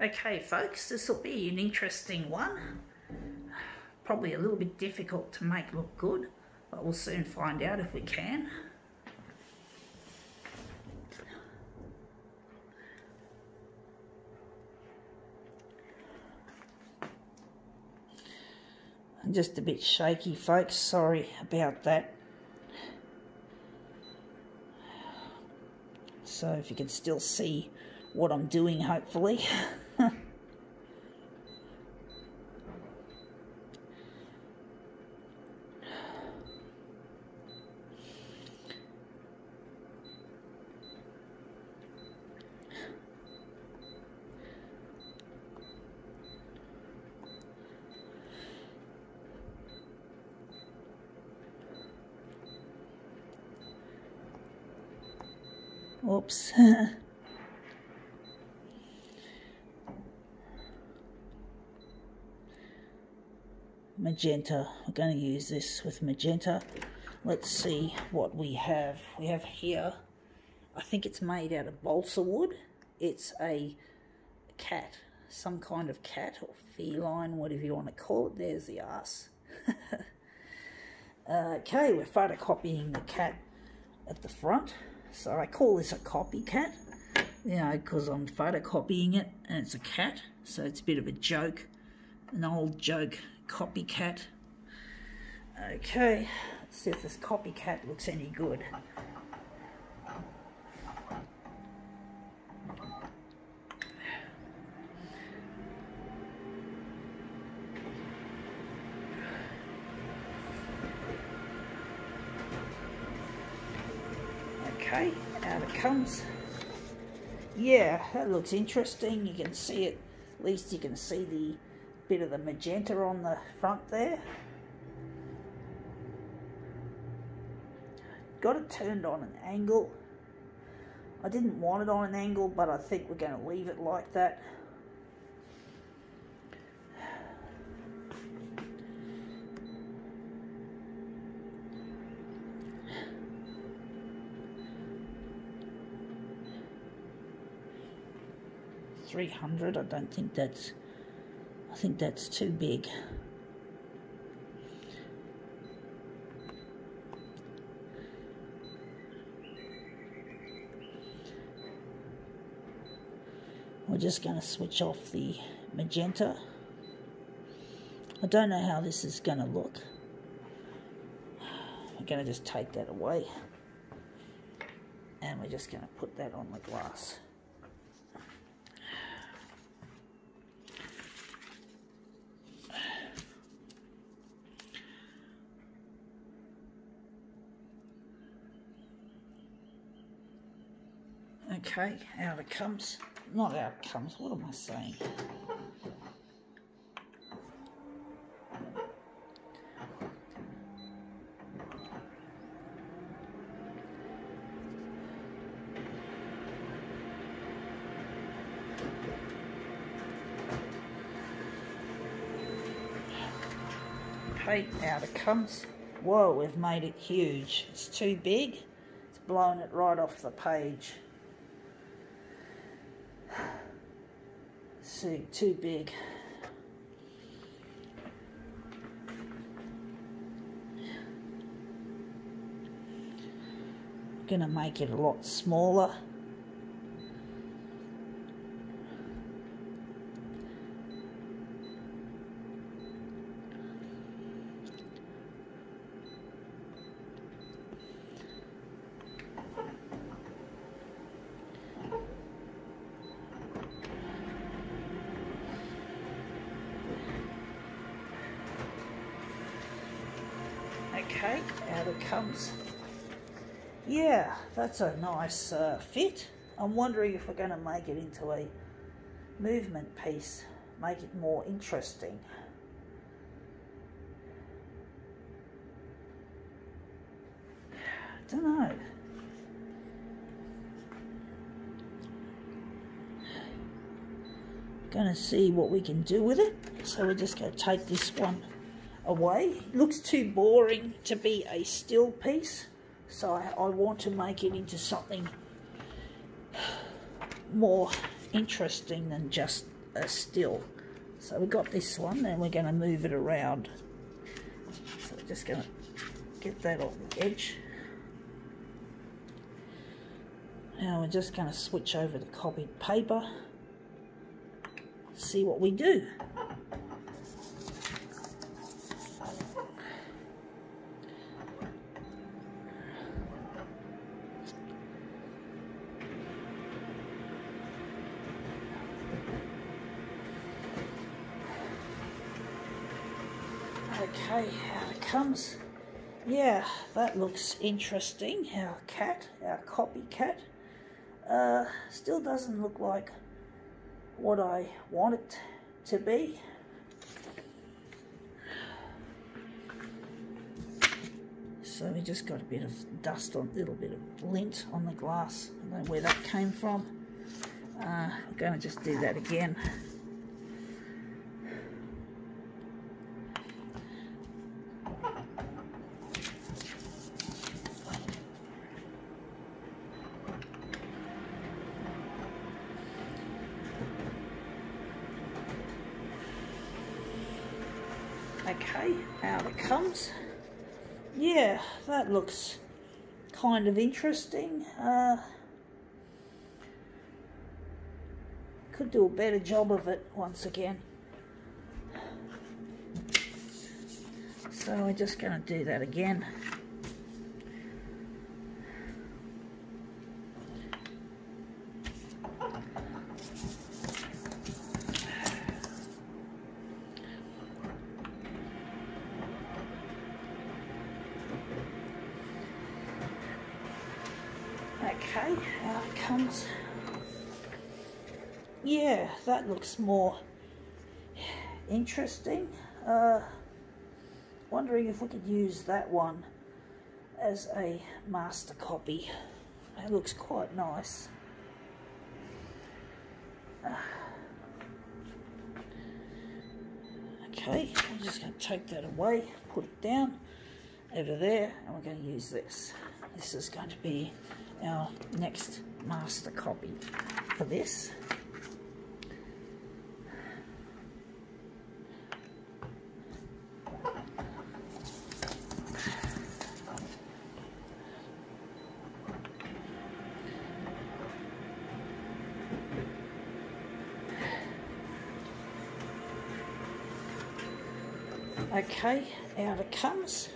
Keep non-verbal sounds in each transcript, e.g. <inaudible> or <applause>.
Okay folks, this will be an interesting one. Probably a little bit difficult to make look good, but we'll soon find out if we can. I'm just a bit shaky folks, sorry about that. So if you can still see what I'm doing hopefully. <laughs> Oops. <laughs> magenta. We're going to use this with magenta. Let's see what we have. We have here, I think it's made out of balsa wood. It's a cat, some kind of cat or feline, whatever you want to call it. There's the ass. <laughs> okay, we're photocopying the cat at the front. So I call this a copycat, you know, because I'm photocopying it and it's a cat. So it's a bit of a joke, an old joke copycat. Okay, let's see if this copycat looks any good. Okay, out it comes. Yeah, that looks interesting. You can see it, at least you can see the bit of the magenta on the front there. Got it turned on an angle. I didn't want it on an angle, but I think we're going to leave it like that. Three hundred. I don't think that's think that's too big. We're just going to switch off the magenta. I don't know how this is going to look. We're going to just take that away. And we're just going to put that on the glass. Okay, out it comes. Not out it comes, what am I saying? Okay, out it comes. Whoa, we've made it huge. It's too big. It's blown it right off the page. See, too big. Gonna make it a lot smaller. Okay, out it comes. Yeah, that's a nice uh, fit. I'm wondering if we're going to make it into a movement piece, make it more interesting. I don't know. Gonna see what we can do with it. So we're just gonna take this one away. Looks too boring to be a still piece, so I, I want to make it into something more interesting than just a still. So we've got this one and we're going to move it around. So we're just going to get that on the edge. Now we're just going to switch over to copied paper. See what we do. Okay, out it comes. Yeah, that looks interesting. Our cat, our copycat, uh, still doesn't look like what I want it to be. So we just got a bit of dust on, a little bit of lint on the glass. I don't know where that came from. Uh, I'm going to just do that again. Okay, out it comes. Yeah, that looks kind of interesting. Uh, could do a better job of it once again. So we're just going to do that again. Okay, out it comes. Yeah, that looks more interesting. Uh, wondering if we could use that one as a master copy. It looks quite nice. Okay, I'm just going to take that away, put it down over there, and we're going to use this. This is going to be our next master copy for this. Okay, out it comes.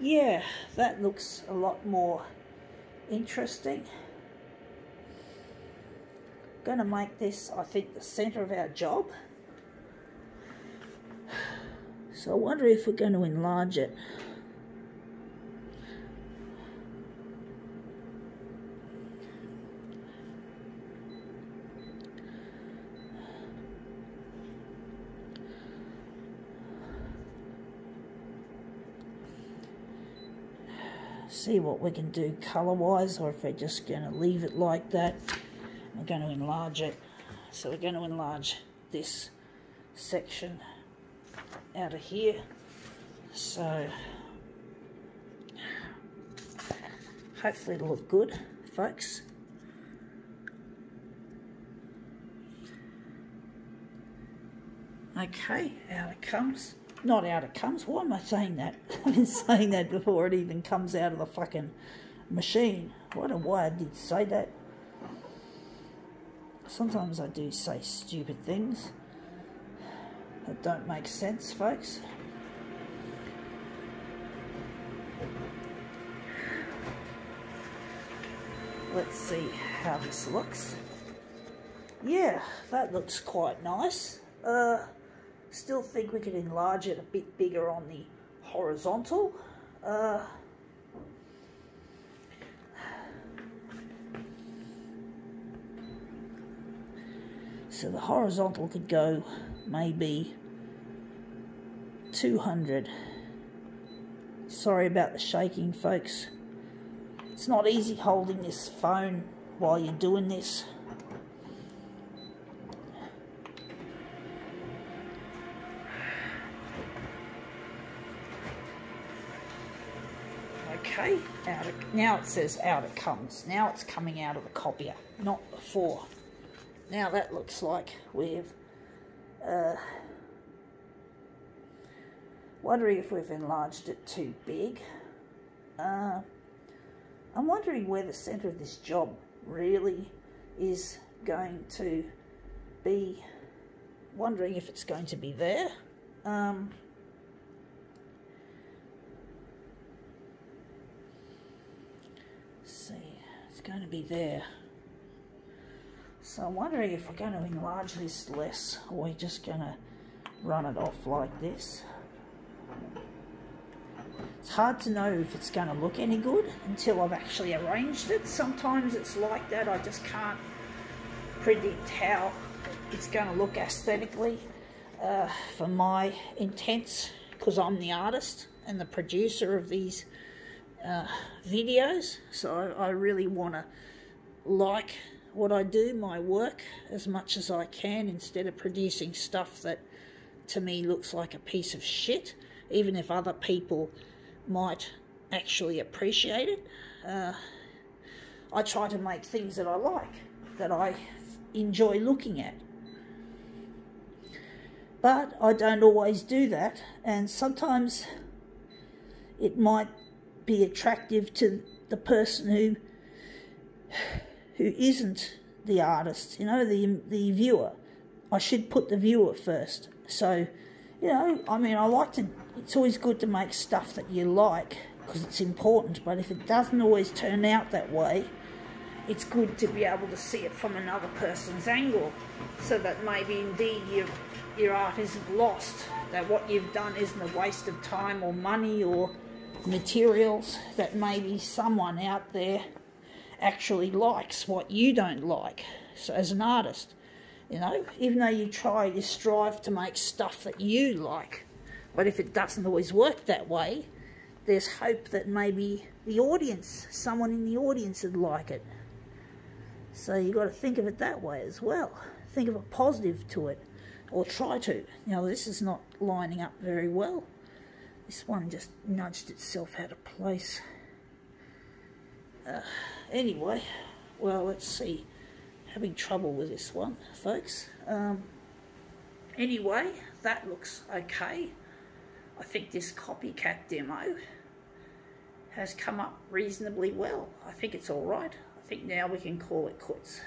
Yeah, that looks a lot more interesting. Gonna make this, I think, the center of our job. So I wonder if we're going to enlarge it. See what we can do color wise or if we're just going to leave it like that. We're going to enlarge it. So we're going to enlarge this section out of here. So hopefully it'll look good folks. Okay out it comes not out it comes. Why am I saying that? <laughs> I've been saying that before it even comes out of the fucking machine. I know why I did say that. Sometimes I do say stupid things that don't make sense, folks. Let's see how this looks. Yeah, that looks quite nice. Uh, Still think we could enlarge it a bit bigger on the horizontal. Uh, so the horizontal could go maybe 200. Sorry about the shaking, folks. It's not easy holding this phone while you're doing this. Okay, out of, now it says out it comes. Now it's coming out of the copier, not before. Now that looks like we've Uh, wondering if we've enlarged it too big. Uh, I'm wondering where the centre of this job really is going to be. Wondering if it's going to be there. Um, see, it's going to be there. So I'm wondering if we're going to enlarge this less or we're just going to run it off like this. It's hard to know if it's going to look any good until I've actually arranged it. Sometimes it's like that. I just can't predict how it's going to look aesthetically uh, for my intents because I'm the artist and the producer of these uh, videos. So I, I really want to like what I do, my work, as much as I can instead of producing stuff that to me looks like a piece of shit, even if other people might actually appreciate it. Uh, I try to make things that I like, that I enjoy looking at. But I don't always do that, and sometimes it might be attractive to the person who who isn't the artist, you know, the the viewer. I should put the viewer first. So, you know, I mean, I like to it's always good to make stuff that you like because it's important, but if it doesn't always turn out that way, it's good to be able to see it from another person's angle so that maybe indeed your, your art isn't lost, that what you've done isn't a waste of time or money or materials, that maybe someone out there actually likes what you don't like so as an artist. You know, even though you try, you strive to make stuff that you like. But if it doesn't always work that way, there's hope that maybe the audience, someone in the audience would like it. So you've got to think of it that way as well. Think of a positive to it, or try to. Now this is not lining up very well. This one just nudged itself out of place. Uh, anyway, well, let's see. Having trouble with this one, folks. Um, anyway, that looks okay. I think this copycat demo has come up reasonably well. I think it's all right. I think now we can call it quits.